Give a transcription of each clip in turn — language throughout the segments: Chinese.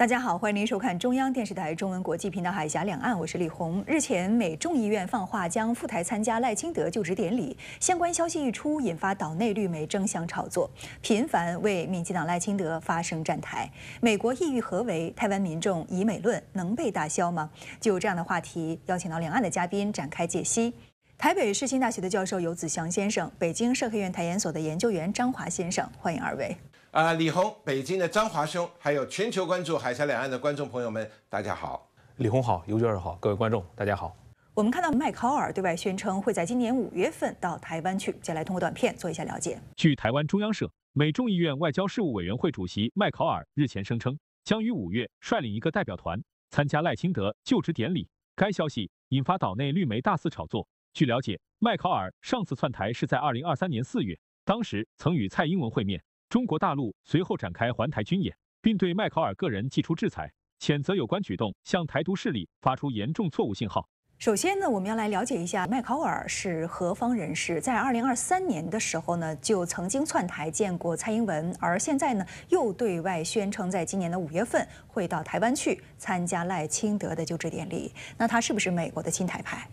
大家好，欢迎您收看中央电视台中文国际频道《海峡两岸》，我是李红。日前，美众议院放话将赴台参加赖清德就职典礼，相关消息一出，引发岛内绿媒争相炒作，频繁为民进党赖清德发声站台。美国意欲何为？台湾民众以美论能被打消吗？就这样的话题，邀请到两岸的嘉宾展开解析。台北世新大学的教授游子祥先生，北京社科院台研所的研究员张华先生，欢迎二位。啊，李红，北京的张华兄，还有全球关注海峡两岸的观众朋友们，大家好。李红好，尤娟好，各位观众大家好。我们看到麦考尔对外宣称会在今年五月份到台湾去，接下来通过短片做一下了解。据台湾中央社，美众议院外交事务委员会主席麦考尔日前声称，将于五月率领一个代表团参加赖清德就职典礼。该消息引发岛内绿媒大肆炒作。据了解，麦考尔上次窜台是在二零二三年四月，当时曾与蔡英文会面。中国大陆随后展开环台军演，并对麦考尔个人寄出制裁，谴责有关举动向台独势力发出严重错误信号。首先呢，我们要来了解一下麦考尔是何方人士。在二零二三年的时候呢，就曾经窜台见过蔡英文，而现在呢，又对外宣称在今年的五月份会到台湾去参加赖清德的就职典礼。那他是不是美国的亲台派？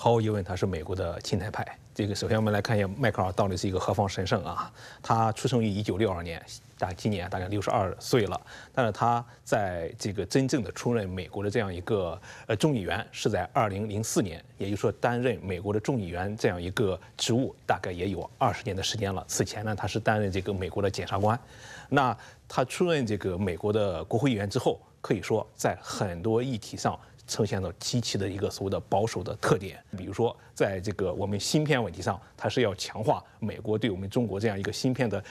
毫无疑问，他是美国的亲台派。这个首先我们来看一下迈克尔到底是一个何方神圣啊？他出生于一九六二年，大今年大概六十二岁了。但是他在这个真正的出任美国的这样一个呃众议员是在二零零四年，也就是说担任美国的众议员这样一个职务大概也有二十年的时间了。此前呢，他是担任这个美国的检察官。那他出任这个美国的国会议员之后，可以说在很多议题上。呈现了极其的一个所谓的保守的特点，比如说，在这个我们芯片问题上，它是要强化美国对我们中国这样一个芯片的。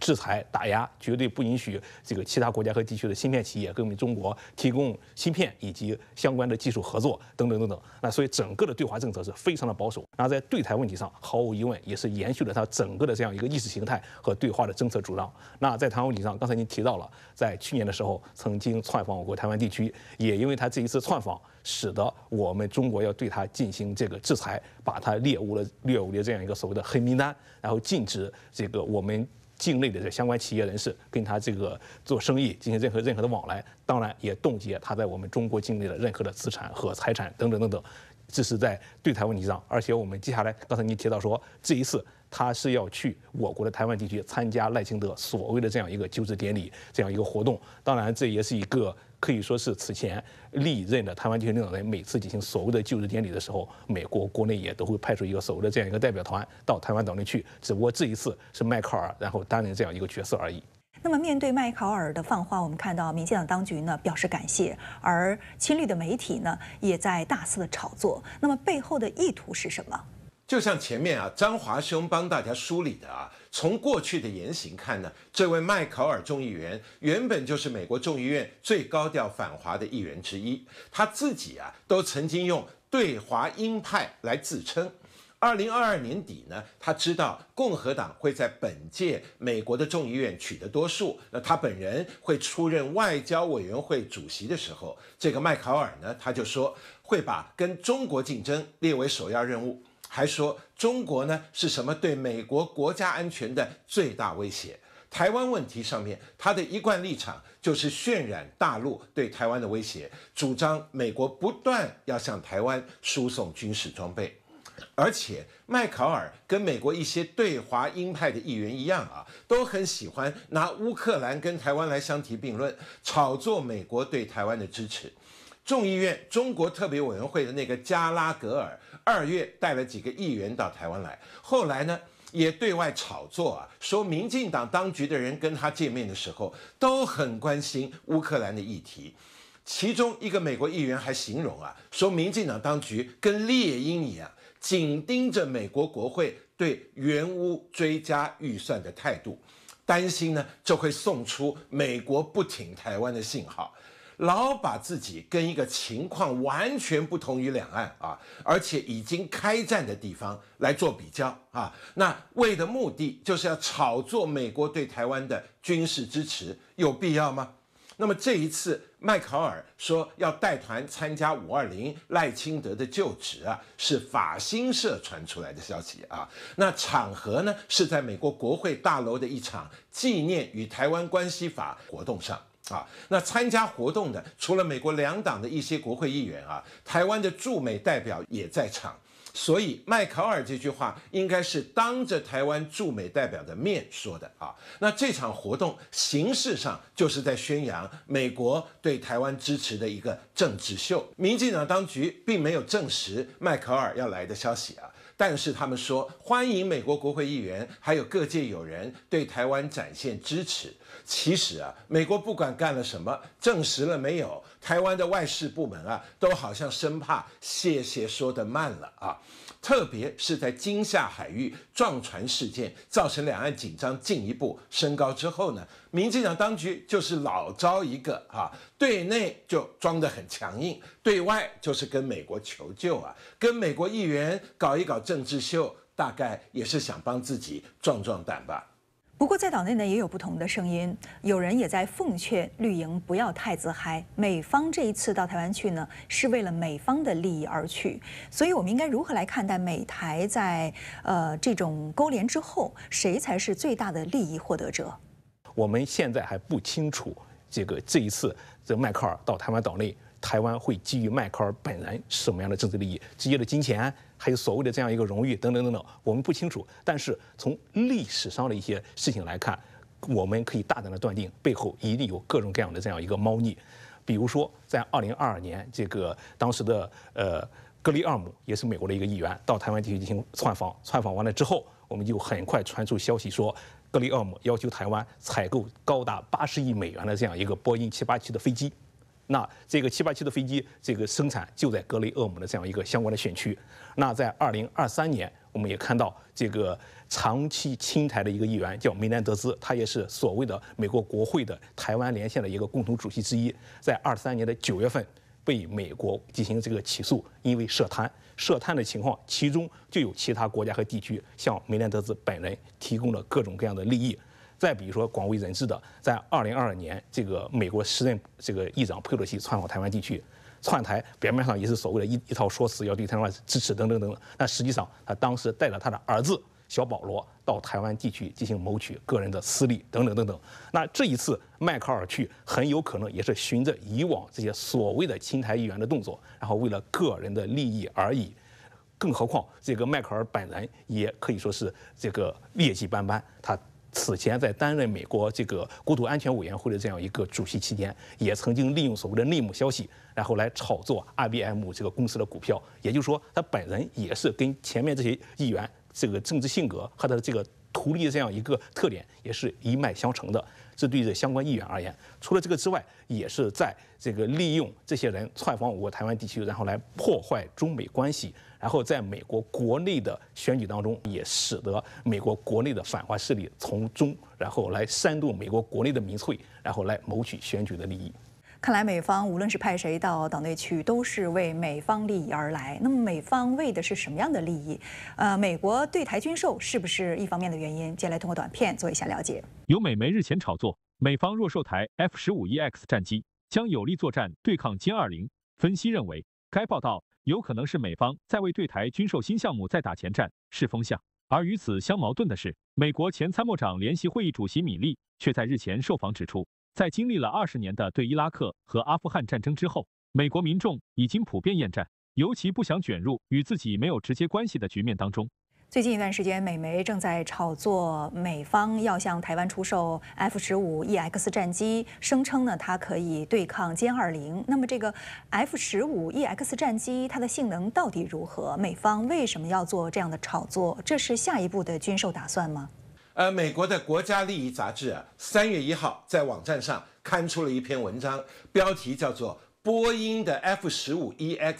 制裁打压，绝对不允许这个其他国家和地区的芯片企业跟我们中国提供芯片以及相关的技术合作等等等等。那所以整个的对华政策是非常的保守。那在对台问题上，毫无疑问也是延续了它整个的这样一个意识形态和对华的政策主张。那在台湾问题上，刚才您提到了，在去年的时候曾经窜访我国台湾地区，也因为他这一次窜访，使得我们中国要对他进行这个制裁，把他列入了列入了这样一个所谓的黑名单，然后禁止这个我们。境内的这相关企业人士跟他这个做生意进行任何任何的往来，当然也冻结他在我们中国境内的任何的资产和财产等等等等。这是在对台问题上，而且我们接下来刚才您提到说，这一次他是要去我国的台湾地区参加赖清德所谓的这样一个就职典礼这样一个活动，当然这也是一个。可以说是此前历任的台湾地区领导人每次进行所谓的就职典礼的时候，美国国内也都会派出一个所谓的这样一个代表团到台湾岛内去。只不过这一次是迈克尔然后担任这样一个角色而已。那么面对迈考尔的放话，我们看到民进党当局呢表示感谢，而亲绿的媒体呢也在大肆的炒作。那么背后的意图是什么？就像前面啊，张华兄帮大家梳理的啊，从过去的言行看呢，这位麦考尔众议员原本就是美国众议院最高调反华的议员之一，他自己啊都曾经用对华鹰派来自称。二零二二年底呢，他知道共和党会在本届美国的众议院取得多数，那他本人会出任外交委员会主席的时候，这个麦考尔呢，他就说会把跟中国竞争列为首要任务。还说中国呢是什么对美国国家安全的最大威胁？台湾问题上面，他的一贯立场就是渲染大陆对台湾的威胁，主张美国不断要向台湾输送军事装备。而且麦考尔跟美国一些对华鹰派的议员一样啊，都很喜欢拿乌克兰跟台湾来相提并论，炒作美国对台湾的支持。众议院中国特别委员会的那个加拉格尔二月带了几个议员到台湾来，后来呢也对外炒作啊，说民进党当局的人跟他见面的时候都很关心乌克兰的议题，其中一个美国议员还形容啊，说民进党当局跟猎鹰一样，紧盯着美国国会对援乌追加预算的态度，担心呢这会送出美国不挺台湾的信号。老把自己跟一个情况完全不同于两岸啊，而且已经开战的地方来做比较啊，那为的目的就是要炒作美国对台湾的军事支持，有必要吗？那么这一次麦考尔说要带团参加五二零赖清德的就职啊，是法新社传出来的消息啊，那场合呢是在美国国会大楼的一场纪念与台湾关系法活动上。啊，那参加活动的除了美国两党的一些国会议员啊，台湾的驻美代表也在场。所以麦考尔这句话应该是当着台湾驻美代表的面说的啊。那这场活动形式上就是在宣扬美国对台湾支持的一个政治秀。民进党当局并没有证实麦考尔要来的消息啊。但是他们说欢迎美国国会议员还有各界友人对台湾展现支持。其实啊，美国不管干了什么，证实了没有，台湾的外事部门啊，都好像生怕谢谢说的慢了啊。特别是在金厦海域撞船事件造成两岸紧张进一步升高之后呢，民进党当局就是老招一个啊，对内就装得很强硬，对外就是跟美国求救啊，跟美国议员搞一搞政治秀，大概也是想帮自己壮壮胆吧。不过在岛内呢也有不同的声音，有人也在奉劝绿营不要太自嗨。美方这一次到台湾去呢，是为了美方的利益而去，所以我们应该如何来看待美台在呃这种勾连之后，谁才是最大的利益获得者？我们现在还不清楚，这个这一次这迈克尔到台湾岛内，台湾会基于迈克尔本人什么样的政治利益，直接的金钱。还有所谓的这样一个荣誉等等等等，我们不清楚。但是从历史上的一些事情来看，我们可以大胆的断定，背后一定有各种各样的这样一个猫腻。比如说，在二零二二年，这个当时的呃格里厄姆也是美国的一个议员，到台湾地区进行窜访，窜访完了之后，我们就很快传出消息说，格里厄姆要求台湾采购高达八十亿美元的这样一个波音七八七的飞机。那这个七八七的飞机，这个生产就在格雷厄姆的这样一个相关的选区。那在二零二三年，我们也看到这个长期亲台的一个议员叫梅南德兹，他也是所谓的美国国会的台湾连线的一个共同主席之一，在二三年的九月份被美国进行这个起诉，因为涉贪。涉贪的情况，其中就有其他国家和地区向梅兰德兹本人提供了各种各样的利益。再比如说，广为人知的，在二零二二年，这个美国时任这个议长佩洛西窜访台湾地区，窜台表面上也是所谓的一一套说辞，要对台湾支持等等等等，但实际上他当时带着他的儿子小保罗到台湾地区进行谋取个人的私利等等等等。那这一次迈克尔去，很有可能也是循着以往这些所谓的亲台议员的动作，然后为了个人的利益而已。更何况这个迈克尔本人也可以说是这个劣迹斑斑，他。此前在担任美国这个国土安全委员会的这样一个主席期间，也曾经利用所谓的内幕消息，然后来炒作 IBM 这个公司的股票。也就是说，他本人也是跟前面这些议员这个政治性格和他的这个图利的这样一个特点也是一脉相承的。这对这相关议员而言，除了这个之外，也是在这个利用这些人窜访我国台湾地区，然后来破坏中美关系。然后在美国国内的选举当中，也使得美国国内的反华势力从中，然后来煽动美国国内的民粹，然后来谋取选举的利益。看来美方无论是派谁到岛内去，都是为美方利益而来。那么美方为的是什么样的利益？呃，美国对台军售是不是一方面的原因？接下来通过短片做一下了解。有美媒日前炒作，美方若售台 F 十五 EX 战机，将有力作战对抗歼二零。分析认为，该报道。有可能是美方在为对台军售新项目在打前站、试风向，而与此相矛盾的是，美国前参谋长联席会议主席米利却在日前受访指出，在经历了二十年的对伊拉克和阿富汗战争之后，美国民众已经普遍厌战，尤其不想卷入与自己没有直接关系的局面当中。最近一段时间，美媒正在炒作美方要向台湾出售 F 十五 EX 战机，声称呢它可以对抗歼二零。那么这个 F 十五 EX 战机它的性能到底如何？美方为什么要做这样的炒作？这是下一步的军售打算吗？呃，美国的国家利益杂志啊，三月一号在网站上刊出了一篇文章，标题叫做《波音的 F 十五 EX》。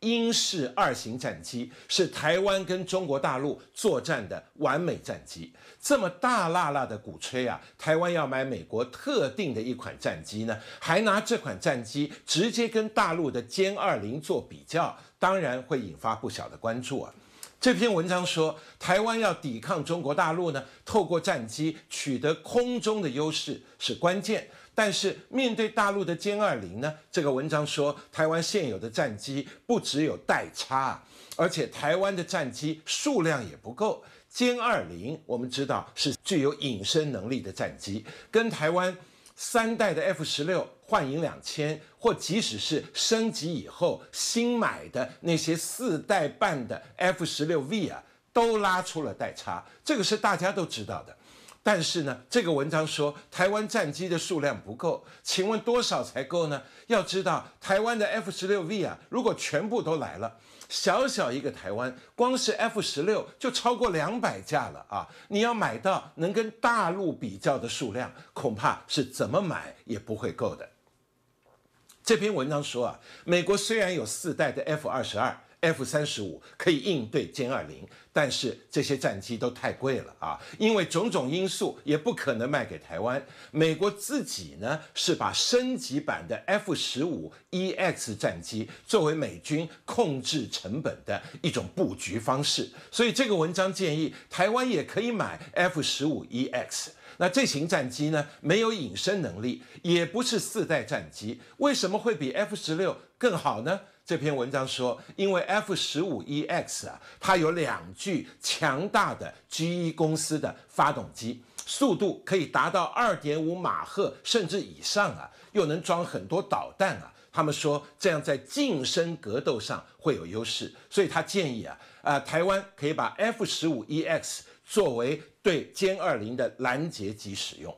英式二型战机是台湾跟中国大陆作战的完美战机。这么大辣辣的鼓吹啊，台湾要买美国特定的一款战机呢，还拿这款战机直接跟大陆的歼二零做比较，当然会引发不小的关注啊。这篇文章说，台湾要抵抗中国大陆呢，透过战机取得空中的优势是关键。但是面对大陆的歼二零呢？这个文章说，台湾现有的战机不只有代差，而且台湾的战机数量也不够。歼二零我们知道是具有隐身能力的战机，跟台湾三代的 F 十六幻影两千，或即使是升级以后新买的那些四代半的 F 十六 V 啊，都拉出了代差，这个是大家都知道的。但是呢，这个文章说台湾战机的数量不够，请问多少才够呢？要知道台湾的 F 十六 V 啊，如果全部都来了。小小一个台湾，光是 F 十六就超过两百架了啊！你要买到能跟大陆比较的数量，恐怕是怎么买也不会够的。这篇文章说啊，美国虽然有四代的 F 二十二。F 三十五可以应对歼二零，但是这些战机都太贵了啊！因为种种因素，也不可能卖给台湾。美国自己呢，是把升级版的 F 十五 EX 战机作为美军控制成本的一种布局方式。所以这个文章建议台湾也可以买 F 十五 EX。那这型战机呢，没有隐身能力，也不是四代战机，为什么会比 F 十六更好呢？这篇文章说，因为 F 十五 EX 啊，它有两具强大的 GE 公司的发动机，速度可以达到二点五马赫甚至以上啊，又能装很多导弹啊。他们说这样在近身格斗上会有优势，所以他建议啊，啊，台湾可以把 F 十五 EX 作为对歼二零的拦截机使用。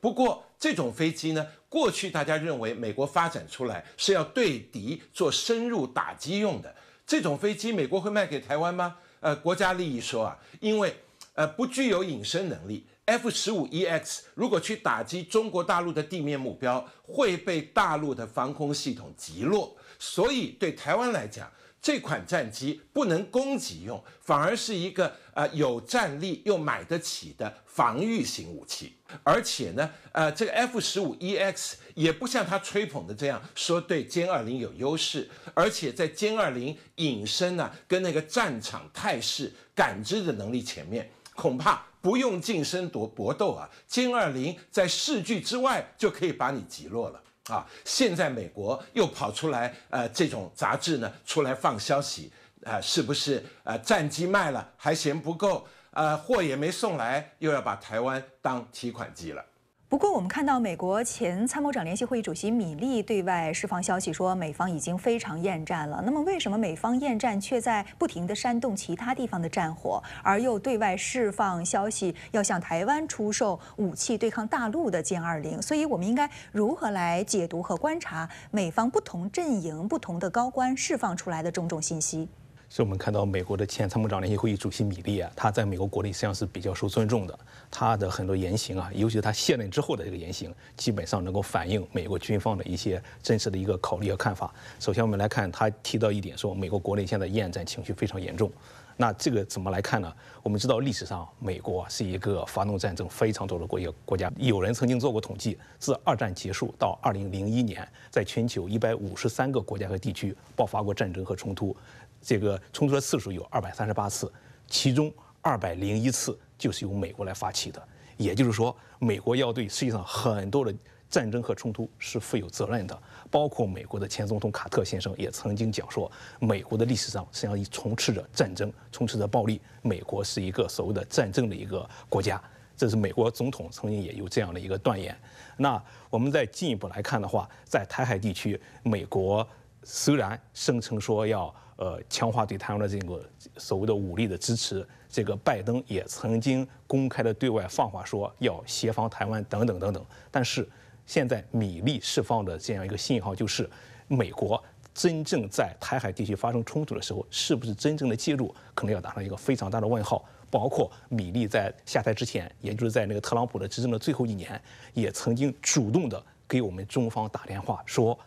不过这种飞机呢？过去大家认为美国发展出来是要对敌做深入打击用的，这种飞机美国会卖给台湾吗？呃，国家利益说啊，因为呃不具有隐身能力，F 十五 EX 如果去打击中国大陆的地面目标，会被大陆的防空系统击落，所以对台湾来讲。这款战机不能攻击用，反而是一个呃有战力又买得起的防御型武器。而且呢，呃，这个 F 十五 EX 也不像他吹捧的这样说对歼二零有优势，而且在歼二零隐身呢跟那个战场态势感知的能力前面，恐怕不用近身夺搏斗啊，歼二零在视距之外就可以把你击落了。啊！现在美国又跑出来，呃，这种杂志呢出来放消息，啊，是不是呃战机卖了还嫌不够，呃，货也没送来，又要把台湾当提款机了？不过，我们看到美国前参谋长联席会议主席米利对外释放消息说，美方已经非常厌战了。那么，为什么美方厌战却在不停地煽动其他地方的战火，而又对外释放消息要向台湾出售武器对抗大陆的歼二零？所以，我们应该如何来解读和观察美方不同阵营、不同的高官释放出来的种种信息？所以我们看到美国的前参谋长联席会议主席米利啊，他在美国国内实际上是比较受尊重的。他的很多言行啊，尤其是他卸任之后的这个言行，基本上能够反映美国军方的一些真实的一个考虑和看法。首先，我们来看他提到一点，说美国国内现在厌战情绪非常严重。那这个怎么来看呢？我们知道历史上美国是一个发动战争非常多的国国家。有人曾经做过统计，自二战结束到二零零一年，在全球一百五十三个国家和地区爆发过战争和冲突。这个冲突的次数有二百三十八次，其中二百零一次就是由美国来发起的。也就是说，美国要对世界上很多的战争和冲突是负有责任的。包括美国的前总统卡特先生也曾经讲说，美国的历史上实际上充斥着战争，充斥着暴力。美国是一个所谓的战争的一个国家，这是美国总统曾经也有这样的一个断言。那我们再进一步来看的话，在台海地区，美国虽然声称说要呃，强化对台湾的这个所谓的武力的支持，这个拜登也曾经公开的对外放话说要协防台湾等等等等。但是现在米利释放的这样一个信号就是，美国真正在台海地区发生冲突的时候，是不是真正的介入，可能要打上一个非常大的问号。包括米利在下台之前，也就是在那个特朗普的执政的最后一年，也曾经主动的给我们中方打电话说。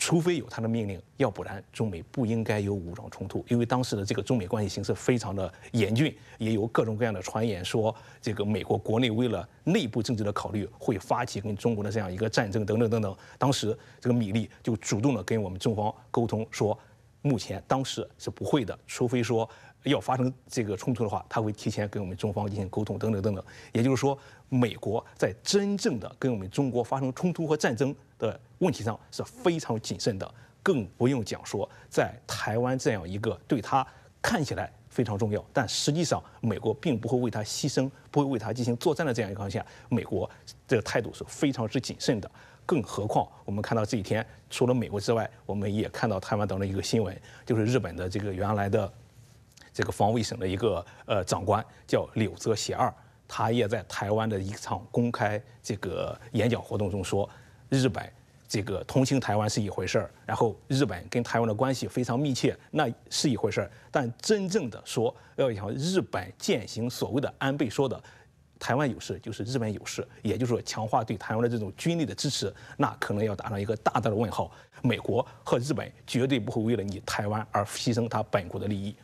除非有他的命令，要不然中美不应该有武装冲突。因为当时的这个中美关系形势非常的严峻，也有各种各样的传言说，这个美国国内为了内部政治的考虑，会发起跟中国的这样一个战争等等等等。当时这个米利就主动的跟我们中方沟通说，目前当时是不会的，除非说要发生这个冲突的话，他会提前跟我们中方进行沟通等等等等。也就是说，美国在真正的跟我们中国发生冲突和战争。的问题上是非常谨慎的，更不用讲说在台湾这样一个对他看起来非常重要。但实际上，美国并不会为他牺牲，不会为他进行作战的这样一个情况下，美国这个态度是非常之谨慎的。更何况，我们看到这几天，除了美国之外，我们也看到台湾等的一个新闻，就是日本的这个原来的这个防卫省的一个呃长官叫柳泽协二，他也在台湾的一场公开这个演讲活动中说，日本这个同情台湾是一回事儿，然后日本跟台湾的关系非常密切，那是一回事儿，但真正的说要想日本践行所谓的安倍说的。台湾有事就是日本有事，也就是说强化对台湾的这种军力的支持，那可能要打上一个大大的问号。美国和日本绝对不会为了你台湾而牺牲他本国的利益。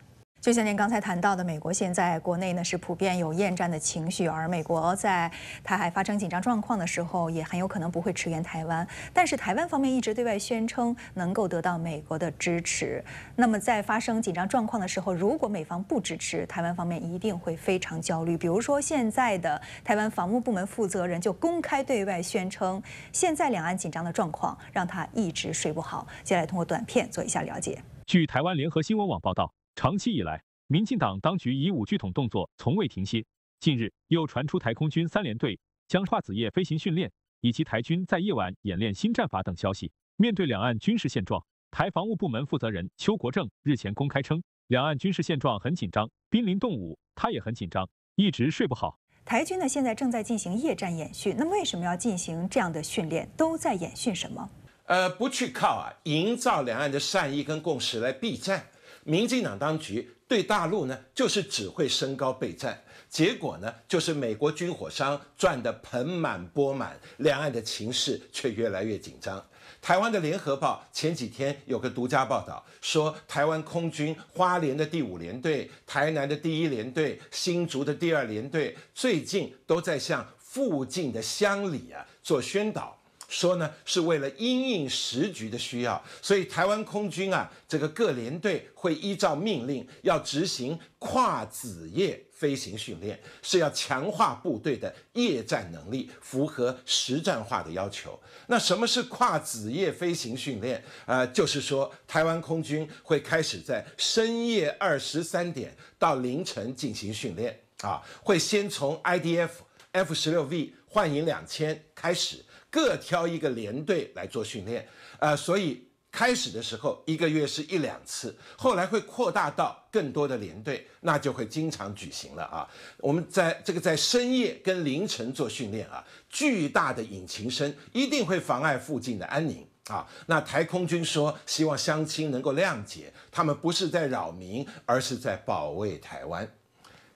就像您刚才谈到的，美国现在国内呢是普遍有厌战的情绪，而美国在台海发生紧张状况的时候，也很有可能不会驰援台湾。但是台湾方面一直对外宣称能够得到美国的支持。那么在发生紧张状况的时候，如果美方不支持，台湾方面一定会非常焦虑。比如说现在的台湾防务部门负责人就公开对外宣称，现在两岸紧张的状况让他一直睡不好。接下来通过短片做一下了解。据台湾联合新闻网报道。长期以来，民进党当局以武拒统动作从未停歇。近日又传出台空军三联队将跨子夜飞行训练，以及台军在夜晚演练新战法等消息。面对两岸军事现状，台防务部门负责人邱国正日前公开称，两岸军事现状很紧张，濒临动武，他也很紧张，一直睡不好。台军呢现在正在进行夜战演训，那么为什么要进行这样的训练？都在演训什么？呃，不去靠啊，营造两岸的善意跟共识来避战。民进党当局对大陆呢，就是只会升高备战，结果呢，就是美国军火商赚得盆满钵满，两岸的情势却越来越紧张。台湾的联合报前几天有个独家报道，说台湾空军花莲的第五联队、台南的第一联队、新竹的第二联队，最近都在向附近的乡里啊做宣导。说呢，是为了因应时局的需要，所以台湾空军啊，这个各连队会依照命令要执行跨子夜飞行训练，是要强化部队的夜战能力，符合实战化的要求。那什么是跨子夜飞行训练？呃，就是说台湾空军会开始在深夜二十三点到凌晨进行训练啊，会先从 IDF F 十六 V 幻影两千开始。各挑一个连队来做训练，呃，所以开始的时候一个月是一两次，后来会扩大到更多的连队，那就会经常举行了啊。我们在这个在深夜跟凌晨做训练啊，巨大的引擎声一定会妨碍附近的安宁啊。那台空军说，希望乡亲能够谅解，他们不是在扰民，而是在保卫台湾。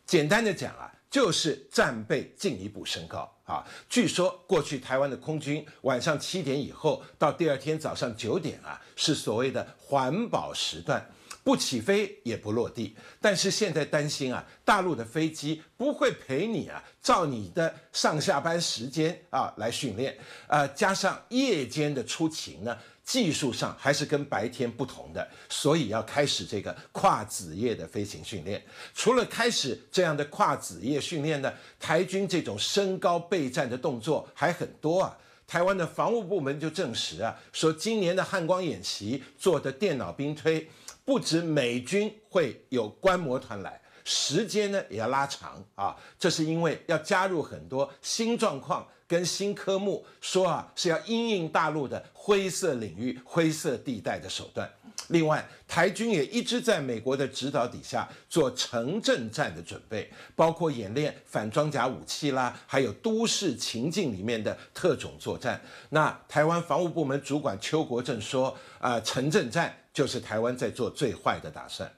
简单的讲啊，就是战备进一步升高。啊，据说过去台湾的空军晚上七点以后到第二天早上九点啊，是所谓的环保时段，不起飞也不落地。但是现在担心啊，大陆的飞机不会陪你啊，照你的上下班时间啊来训练，呃，加上夜间的出勤呢。技术上还是跟白天不同的，所以要开始这个跨子夜的飞行训练。除了开始这样的跨子夜训练呢，台军这种升高备战的动作还很多啊。台湾的防务部门就证实啊，说今年的汉光演习做的电脑兵推，不止美军会有观摩团来，时间呢也要拉长啊。这是因为要加入很多新状况。跟新科目说啊，是要因应大陆的灰色领域、灰色地带的手段。另外，台军也一直在美国的指导底下做城镇战的准备，包括演练反装甲武器啦，还有都市情境里面的特种作战。那台湾防务部门主管邱国正说啊，城镇战就是台湾在做最坏的打算。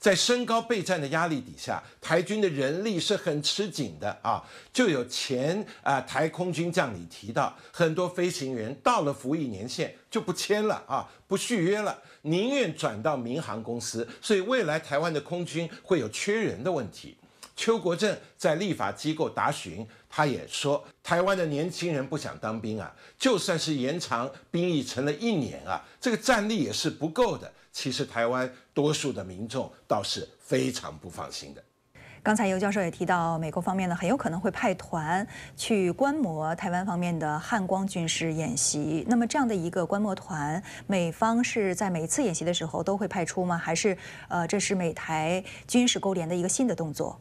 在升高备战的压力底下，台军的人力是很吃紧的啊！就有前啊台空军将领提到，很多飞行员到了服役年限就不签了啊，不续约了，宁愿转到民航公司。所以未来台湾的空军会有缺人的问题。邱国正在立法机构答询，他也说，台湾的年轻人不想当兵啊，就算是延长兵役成了一年啊，这个战力也是不够的。其实台湾多数的民众倒是非常不放心的。刚才尤教授也提到，美国方面呢很有可能会派团去观摩台湾方面的汉光军事演习。那么这样的一个观摩团，美方是在每次演习的时候都会派出吗？还是呃，这是美台军事勾连的一个新的动作？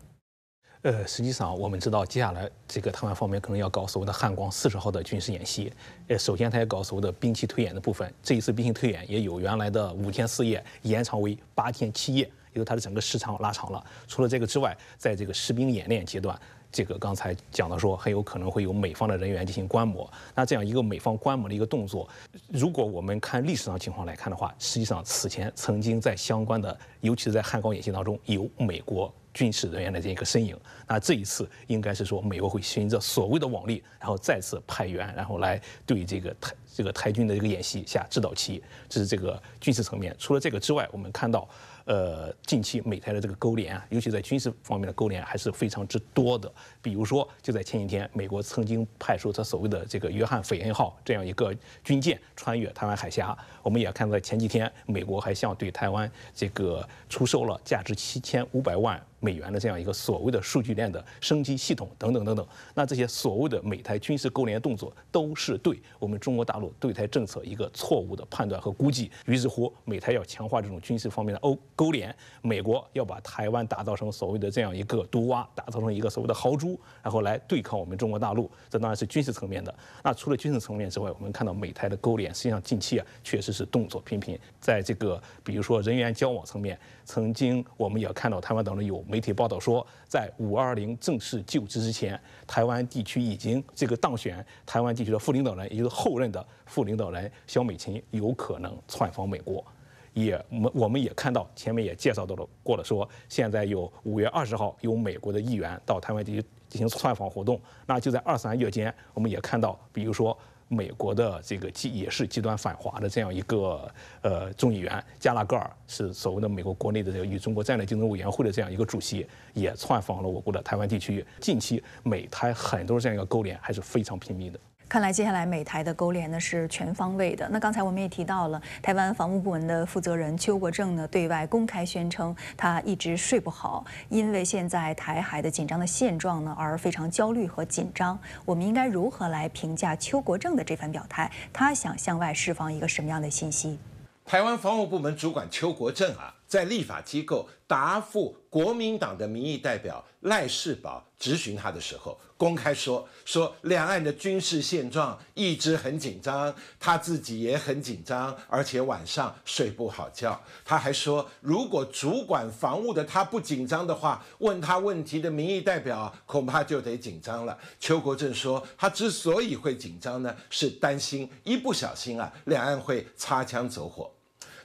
呃，实际上我们知道，接下来这个台湾方面可能要搞所谓的汉光四十号的军事演习。呃，首先他要搞所谓的兵器推演的部分，这一次兵器推演也有原来的五天四夜延长为八天七夜。因为它的整个时长拉长了。除了这个之外，在这个实兵演练阶段，这个刚才讲的说很有可能会有美方的人员进行观摩。那这样一个美方观摩的一个动作，如果我们看历史上情况来看的话，实际上此前曾经在相关的，尤其是在汉光演习当中有美国军事人员的这样一个身影。那这一次应该是说美国会循着所谓的往例，然后再次派员，然后来对这个台这个台军的这个演习下指导棋。这是这个军事层面。除了这个之外，我们看到。呃，近期美台的这个勾连啊，尤其在军事方面的勾连还是非常之多的。比如说，就在前几天，美国曾经派出他所谓的这个约翰·斐恩号这样一个军舰穿越台湾海峡。我们也看到，前几天，美国还向对台湾这个出售了价值七千五百万。美元的这样一个所谓的数据链的升级系统等等等等，那这些所谓的美台军事勾连动作，都是对我们中国大陆对台政策一个错误的判断和估计。于是乎，美台要强化这种军事方面的欧勾连，美国要把台湾打造成所谓的这样一个毒蛙，打造成一个所谓的豪猪，然后来对抗我们中国大陆。这当然是军事层面的。那除了军事层面之外，我们看到美台的勾连，实际上近期啊确实是动作频频。在这个比如说人员交往层面，曾经我们也看到台湾当中有。媒体报道说，在五二零正式就职之前，台湾地区已经这个当选台湾地区的副领导人，也就是后任的副领导人肖美琴有可能窜访美国。也，我们我们也看到前面也介绍到了过了，说现在有五月二十号有美国的议员到台湾地区进行窜访活动。那就在二三月间，我们也看到，比如说。美国的这个极也是极端反华的这样一个呃众议员加拉格尔是所谓的美国国内的这个与中国战略竞争委员会的这样一个主席，也窜访了我国的台湾地区。近期美台很多这样一个勾连还是非常拼命的。看来接下来美台的勾连呢是全方位的。那刚才我们也提到了，台湾防务部门的负责人邱国正呢对外公开宣称，他一直睡不好，因为现在台海的紧张的现状呢而非常焦虑和紧张。我们应该如何来评价邱国正的这番表态？他想向外释放一个什么样的信息？台湾防务部门主管邱国正啊。在立法机构答复国民党的民意代表赖世宝质询他的时候，公开说说两岸的军事现状一直很紧张，他自己也很紧张，而且晚上睡不好觉。他还说，如果主管防务的他不紧张的话，问他问题的民意代表恐怕就得紧张了。邱国正说，他之所以会紧张呢，是担心一不小心啊，两岸会擦枪走火。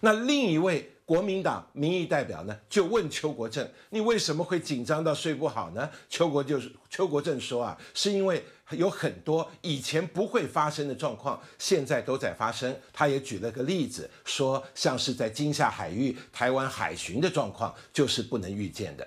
那另一位。国民党民意代表呢，就问邱国正：“你为什么会紧张到睡不好呢？”邱国就是邱国正说啊，是因为有很多以前不会发生的状况，现在都在发生。他也举了个例子，说像是在金厦海域台湾海巡的状况，就是不能预见的。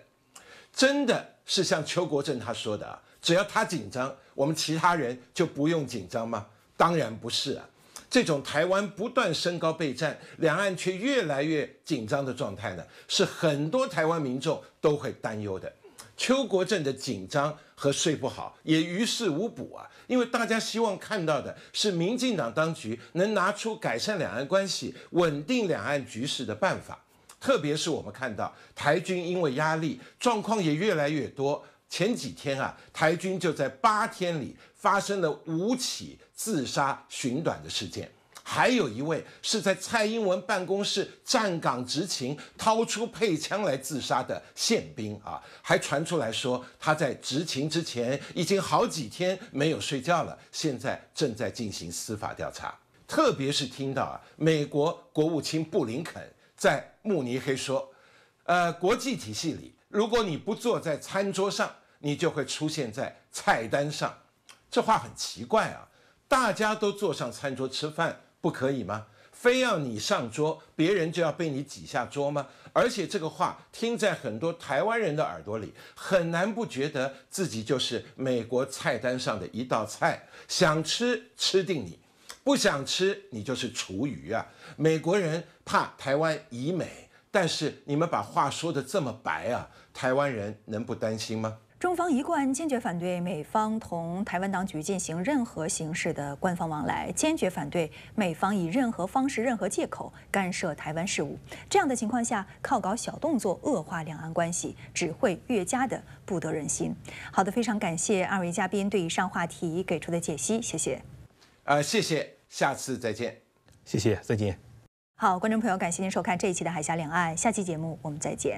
真的是像邱国正他说的啊，只要他紧张，我们其他人就不用紧张吗？当然不是啊。这种台湾不断升高备战，两岸却越来越紧张的状态呢，是很多台湾民众都会担忧的。邱国正的紧张和睡不好也于事无补啊，因为大家希望看到的是民进党当局能拿出改善两岸关系、稳定两岸局势的办法。特别是我们看到台军因为压力，状况也越来越多。前几天啊，台军就在八天里发生了五起自杀寻短的事件，还有一位是在蔡英文办公室站岗执勤，掏出配枪来自杀的宪兵啊，还传出来说他在执勤之前已经好几天没有睡觉了，现在正在进行司法调查。特别是听到啊，美国国务卿布林肯在慕尼黑说，呃，国际体系里。如果你不坐在餐桌上，你就会出现在菜单上。这话很奇怪啊！大家都坐上餐桌吃饭，不可以吗？非要你上桌，别人就要被你挤下桌吗？而且这个话听在很多台湾人的耳朵里，很难不觉得自己就是美国菜单上的一道菜，想吃吃定你，不想吃你就是厨余啊！美国人怕台湾以美。但是你们把话说的这么白啊，台湾人能不担心吗？中方一贯坚决反对美方同台湾当局进行任何形式的官方往来，坚决反对美方以任何方式、任何借口干涉台湾事务。这样的情况下，靠搞小动作恶化两岸关系，只会越加的不得人心。好的，非常感谢二位嘉宾对以上话题给出的解析，谢谢。呃，谢谢，下次再见。谢谢，再见。好，观众朋友，感谢您收看这一期的《海峡两岸》，下期节目我们再见。